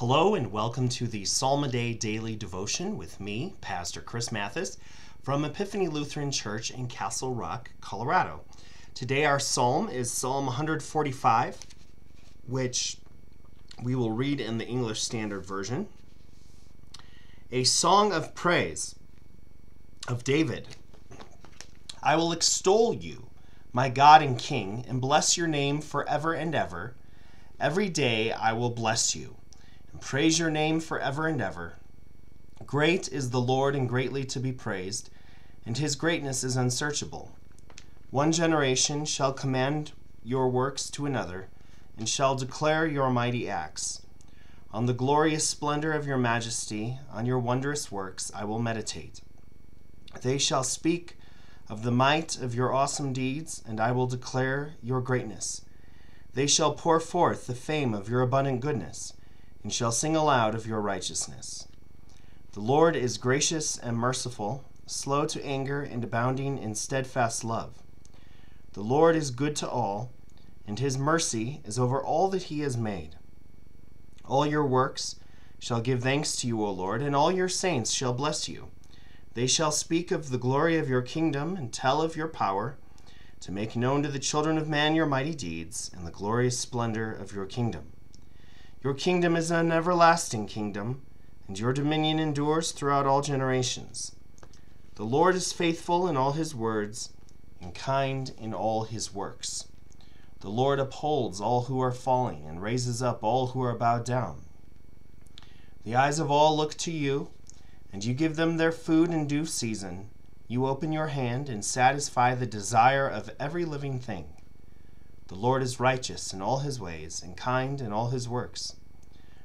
Hello and welcome to the Psalm a Day Daily Devotion with me, Pastor Chris Matthis, from Epiphany Lutheran Church in Castle Rock, Colorado. Today our psalm is Psalm 145, which we will read in the English Standard Version. A song of praise of David. I will extol you, my God and King, and bless your name forever and ever. Every day I will bless you praise your name forever and ever. Great is the Lord and greatly to be praised, and his greatness is unsearchable. One generation shall command your works to another, and shall declare your mighty acts. On the glorious splendor of your majesty, on your wondrous works, I will meditate. They shall speak of the might of your awesome deeds, and I will declare your greatness. They shall pour forth the fame of your abundant goodness and shall sing aloud of your righteousness. The Lord is gracious and merciful, slow to anger, and abounding in steadfast love. The Lord is good to all, and his mercy is over all that he has made. All your works shall give thanks to you, O Lord, and all your saints shall bless you. They shall speak of the glory of your kingdom and tell of your power, to make known to the children of man your mighty deeds and the glorious splendor of your kingdom. Your kingdom is an everlasting kingdom, and your dominion endures throughout all generations. The Lord is faithful in all his words, and kind in all his works. The Lord upholds all who are falling, and raises up all who are bowed down. The eyes of all look to you, and you give them their food in due season. You open your hand and satisfy the desire of every living thing. The Lord is righteous in all his ways, and kind in all his works.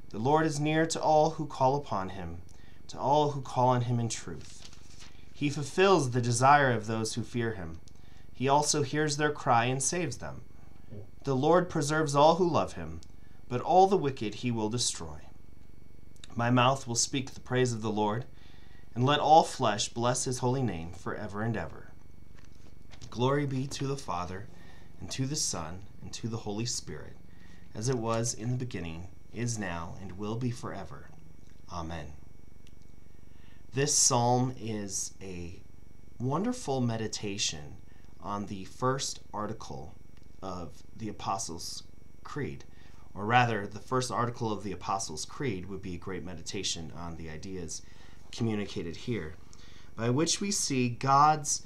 The Lord is near to all who call upon him, to all who call on him in truth. He fulfills the desire of those who fear him. He also hears their cry and saves them. The Lord preserves all who love him, but all the wicked he will destroy. My mouth will speak the praise of the Lord, and let all flesh bless his holy name forever and ever. Glory be to the Father and to the Son, and to the Holy Spirit, as it was in the beginning, is now, and will be forever. Amen. This psalm is a wonderful meditation on the first article of the Apostles' Creed. Or rather, the first article of the Apostles' Creed would be a great meditation on the ideas communicated here, by which we see God's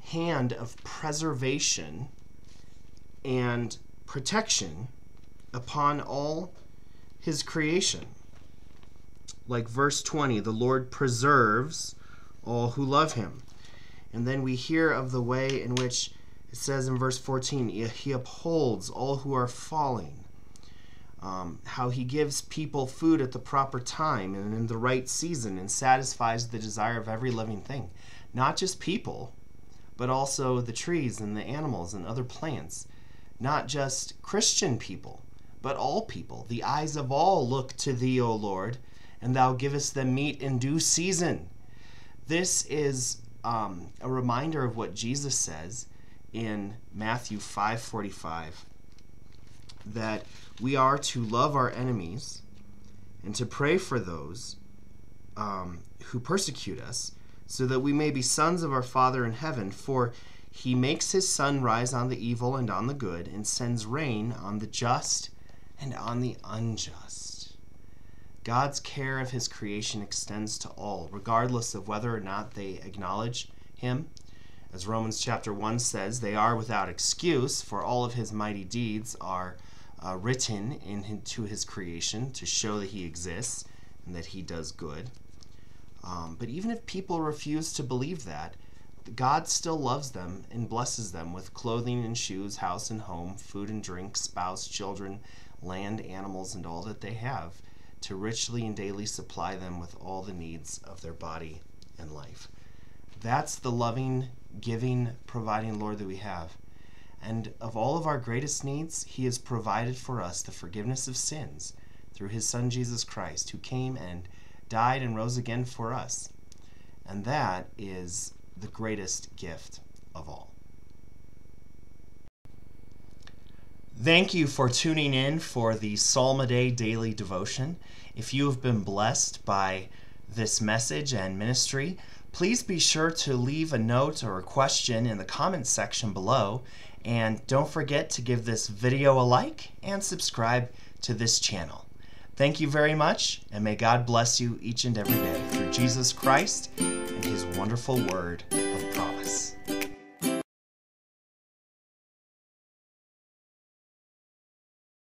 hand of preservation and protection upon all his creation. Like verse 20, the Lord preserves all who love him. And then we hear of the way in which it says in verse 14, he upholds all who are falling. Um, how he gives people food at the proper time and in the right season and satisfies the desire of every living thing. Not just people, but also the trees and the animals and other plants not just Christian people, but all people. The eyes of all look to thee, O Lord, and thou givest them meat in due season. This is um, a reminder of what Jesus says in Matthew 5:45 that we are to love our enemies and to pray for those um, who persecute us, so that we may be sons of our Father in heaven. For he makes his sun rise on the evil and on the good, and sends rain on the just and on the unjust. God's care of his creation extends to all, regardless of whether or not they acknowledge him. As Romans chapter 1 says, they are without excuse, for all of his mighty deeds are uh, written into his creation to show that he exists and that he does good. Um, but even if people refuse to believe that, God still loves them and blesses them with clothing and shoes, house and home, food and drink, spouse, children, land, animals, and all that they have, to richly and daily supply them with all the needs of their body and life. That's the loving, giving, providing Lord that we have. And of all of our greatest needs, He has provided for us the forgiveness of sins through His Son Jesus Christ, who came and died and rose again for us. And that is the greatest gift of all. Thank you for tuning in for the Psalm Day Daily Devotion. If you have been blessed by this message and ministry, please be sure to leave a note or a question in the comments section below. And don't forget to give this video a like and subscribe to this channel. Thank you very much, and may God bless you each and every day through Jesus Christ and His wonderful word of promise.